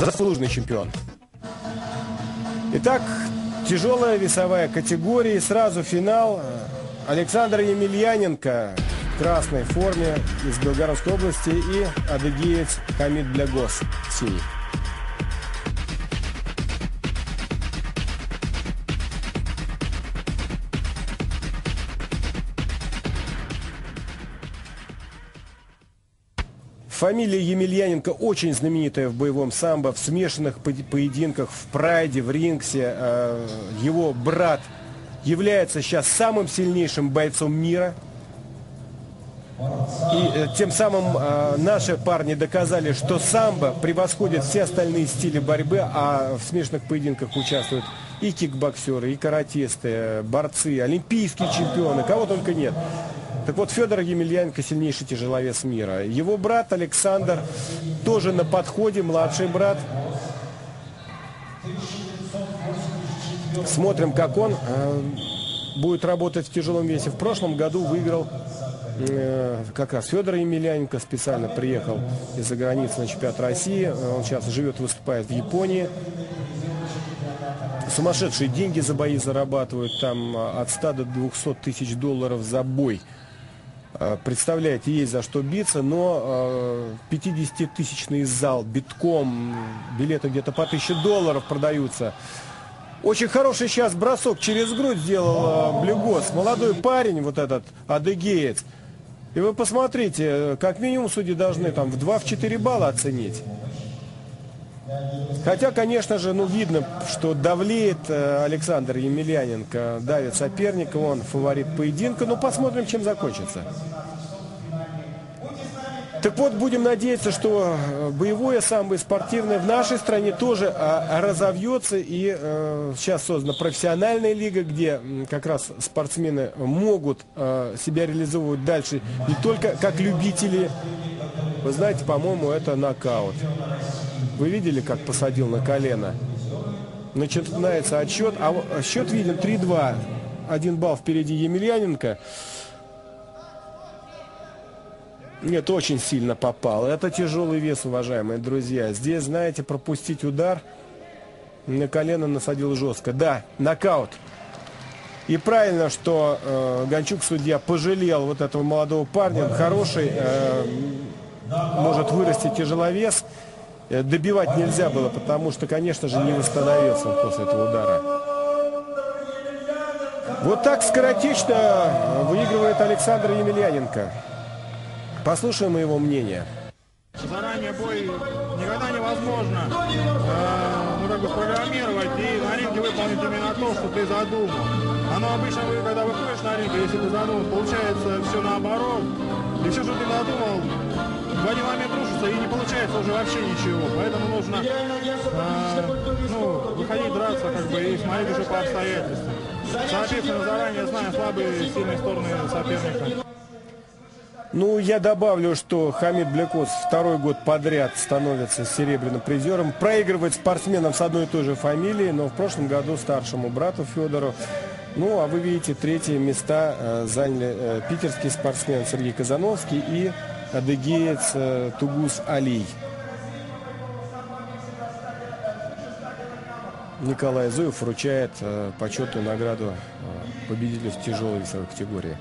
заслуженный чемпион. Итак, тяжелая весовая категория. И сразу финал. Александр Емельяненко в красной форме из Белгородской области и адыгеец Хамид Блягос синий. Фамилия Емельяненко очень знаменитая в боевом самбо, в смешанных поединках, в прайде, в рингсе. Э, его брат является сейчас самым сильнейшим бойцом мира. И э, тем самым э, наши парни доказали, что самбо превосходит все остальные стили борьбы, а в смешанных поединках участвуют и кикбоксеры, и каратисты, борцы, олимпийские чемпионы, кого только нет. Так вот, Федор Емельяненко сильнейший тяжеловес мира. Его брат Александр тоже на подходе, младший брат. Смотрим, как он э, будет работать в тяжелом весе. В прошлом году выиграл э, как раз Федор Емельяненко специально приехал из-за границы на чемпионат России. Он сейчас живет, выступает в Японии. Сумасшедшие деньги за бои зарабатывают. Там э, от 100 до 200 тысяч долларов за бой. Э, представляете, есть за что биться, но 50-тысячный э, зал, битком, билеты где-то по 1000 долларов продаются. Очень хороший сейчас бросок через грудь сделал э, Блюгос. Молодой парень, вот этот, адыгеец. И вы посмотрите, как минимум судьи должны там в 2-4 балла оценить. Хотя, конечно же, ну, видно, что давлеет э, Александр Емельяненко, давит соперника, он фаворит поединка. Ну, посмотрим, чем закончится. Так вот, будем надеяться, что э, боевое самбо и спортивное в нашей стране тоже а, разовьется. И э, сейчас создана профессиональная лига, где как раз спортсмены могут э, себя реализовывать дальше не только как любители. Вы знаете, по-моему, это нокаут. Вы видели, как посадил на колено? Начинается отсчет, а счет виден 3-2. Один балл впереди Емельяненко. Нет, очень сильно попал. Это тяжелый вес, уважаемые друзья. Здесь, знаете, пропустить удар на колено насадил жестко. Да, нокаут. И правильно, что э, Гончук судья пожалел вот этого молодого парня. Хороший, э, может вырасти тяжеловес. Э, добивать нельзя было, потому что, конечно же, не восстановился он после этого удара. Вот так скоротечно выигрывает Александр Емельяненко. Послушаем его мнение. Заранее бой никогда невозможно э, ну, как бы программировать и на ринге выполнить именно то, что ты задумал. Оно обычно, когда выходишь на ринг, если ты задумал, получается все наоборот. И все, что ты задумал, в один момент рушится и не получается уже вообще ничего. Поэтому нужно э, ну, выходить драться как бы и смотреть уже по обстоятельствам. Соответственно, заранее зная слабые и сильные стороны соперника. Ну, я добавлю, что Хамид Блекос второй год подряд становится серебряным призером. Проигрывает спортсменам с одной и той же фамилией, но в прошлом году старшему брату Федору. Ну, а вы видите, третье места э, заняли э, питерский спортсмен Сергей Казановский и адыгеец э, Тугус Алий. Николай Зуев вручает э, почетную награду э, победителю в тяжелой весовой категории.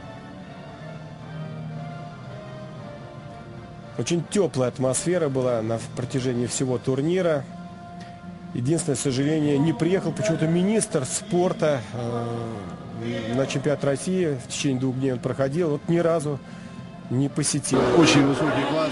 Очень теплая атмосфера была на протяжении всего турнира. Единственное, к сожалению, не приехал почему-то министр спорта э, на чемпионат России. В течение двух дней он проходил. Вот ни разу не посетил. Очень высокий класс.